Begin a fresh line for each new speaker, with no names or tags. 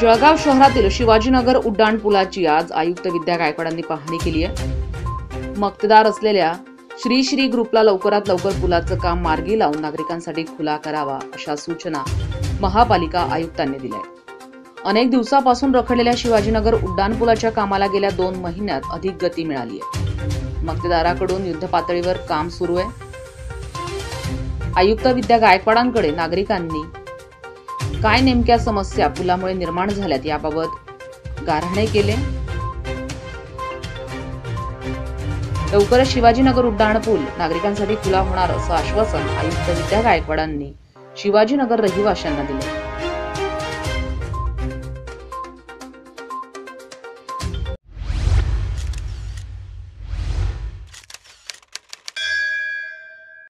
जळगाव शहरातील शिवाजीनगर उड्डाण पुलाची आज आयुक्त विद्या गायकवाडांनी पाहणी केली आहे. मक्तेदार असलेल्या श्री श्री ग्रुपला लवकरात लवकर पुलाचं काम मार्गी लावून नागरिकांसाठी खुला करावा अशा सूचना महापालिका आयुक्तांनी दिल्या अनेक दिवसापासून रखडलेल्या शिवाजीनगर उड्डाणपुलाच्या कामाला गेल्या दोन महिन्यात अधिक गती मिळाली आहे. मक्तेदाराकडून युद्धपातळीवर काम सुरू आहे. आयुक्त विद्या गायकवाडांकडे नागरिकांनी काय नेमक्या समस्या पुलामुळे निर्माण झाल्यात याबाबत गारहाणे केले. लवकरच शिवाजीनगर उड्डाण पूल. नागरिकांसाठी खुला होणार असं आश्वासन आयुक्त विद्या गायकवाडांनी शिवाजीनगर रहिवाशांना दिलं.